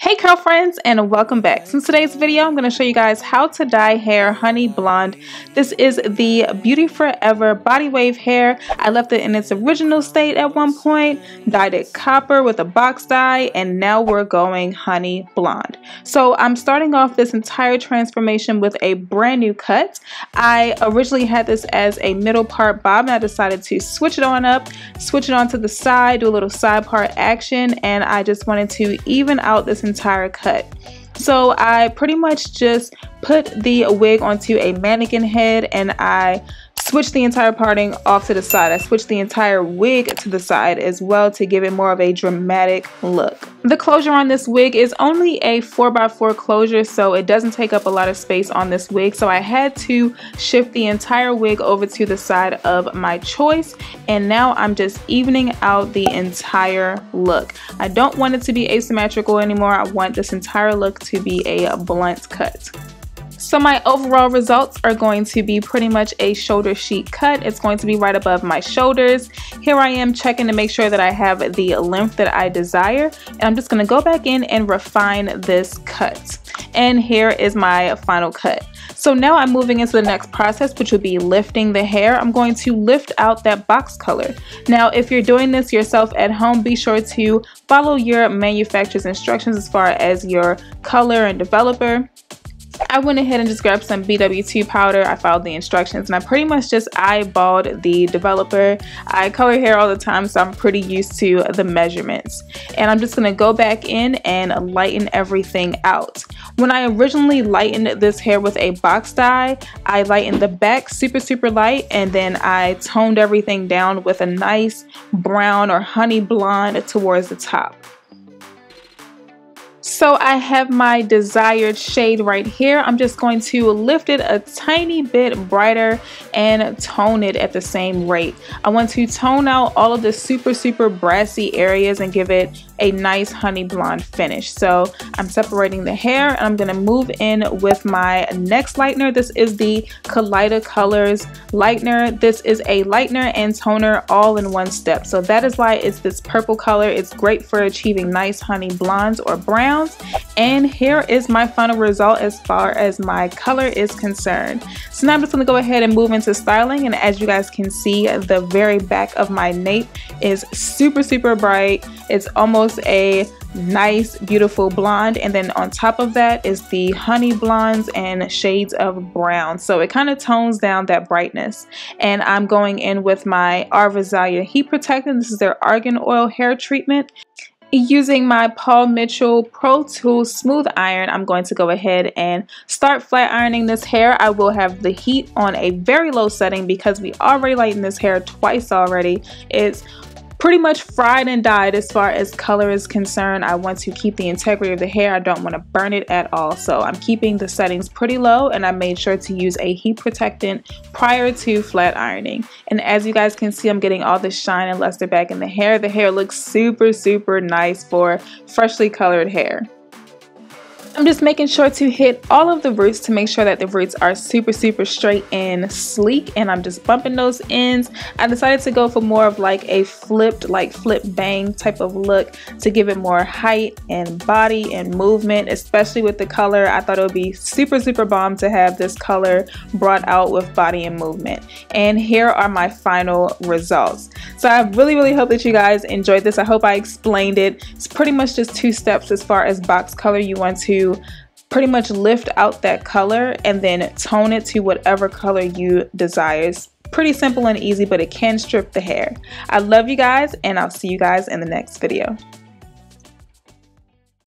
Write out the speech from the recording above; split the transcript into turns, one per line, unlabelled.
Hey curl friends and welcome back. In today's video I'm going to show you guys how to dye hair honey blonde. This is the Beauty Forever body wave hair. I left it in its original state at one point, dyed it copper with a box dye and now we're going honey blonde. So I'm starting off this entire transformation with a brand new cut. I originally had this as a middle part bob and I decided to switch it on up, switch it on to the side, do a little side part action and I just wanted to even out this entire cut. So I pretty much just put the wig onto a mannequin head and I switch the entire parting off to the side. I switched the entire wig to the side as well to give it more of a dramatic look. The closure on this wig is only a 4x4 closure so it doesn't take up a lot of space on this wig so I had to shift the entire wig over to the side of my choice and now I'm just evening out the entire look. I don't want it to be asymmetrical anymore. I want this entire look to be a blunt cut. So my overall results are going to be pretty much a shoulder sheet cut. It's going to be right above my shoulders. Here I am checking to make sure that I have the length that I desire. And I'm just going to go back in and refine this cut. And here is my final cut. So now I'm moving into the next process, which will be lifting the hair. I'm going to lift out that box color. Now, if you're doing this yourself at home, be sure to follow your manufacturer's instructions as far as your color and developer. I went ahead and just grabbed some BW2 powder. I followed the instructions and I pretty much just eyeballed the developer. I color hair all the time so I'm pretty used to the measurements. And I'm just going to go back in and lighten everything out. When I originally lightened this hair with a box dye, I lightened the back super super light and then I toned everything down with a nice brown or honey blonde towards the top. So I have my desired shade right here. I'm just going to lift it a tiny bit brighter and tone it at the same rate. I want to tone out all of the super, super brassy areas and give it a nice honey blonde finish. So I'm separating the hair and I'm to move in with my next lightener. This is the Kaleidocolors lightener. This is a lightener and toner all in one step. So that is why it's this purple color. It's great for achieving nice honey blondes or browns. And here is my final result as far as my color is concerned. So now I'm just to go ahead and move into styling. And as you guys can see, the very back of my nape is super, super bright. It's almost a nice beautiful blonde and then on top of that is the honey blondes and shades of brown so it kind of tones down that brightness and I'm going in with my Arvazallia heat protectant this is their argan oil hair treatment Using my Paul Mitchell Pro Tools Smooth Iron, I'm going to go ahead and start flat ironing this hair. I will have the heat on a very low setting because we already lightened this hair twice already. It's pretty much fried and dyed as far as color is concerned. I want to keep the integrity of the hair. I don't want to burn it at all. So I'm keeping the settings pretty low and I made sure to use a heat protectant prior to flat ironing. And as you guys can see, I'm getting all the shine and luster back in the hair. The hair looks super, super nice for freshly colored hair. I'm just making sure to hit all of the roots to make sure that the roots are super, super straight and sleek. And I'm just bumping those ends. I decided to go for more of like a flipped, like flip bang type of look to give it more height and body and movement, especially with the color. I thought it would be super, super bomb to have this color brought out with body and movement. And here are my final results. So I really, really hope that you guys enjoyed this. I hope I explained it. It's pretty much just two steps as far as box color you want to pretty much lift out that color and then tone it to whatever color you desire. It's pretty simple and easy, but it can strip the hair. I love you guys and I'll see you guys in the next video.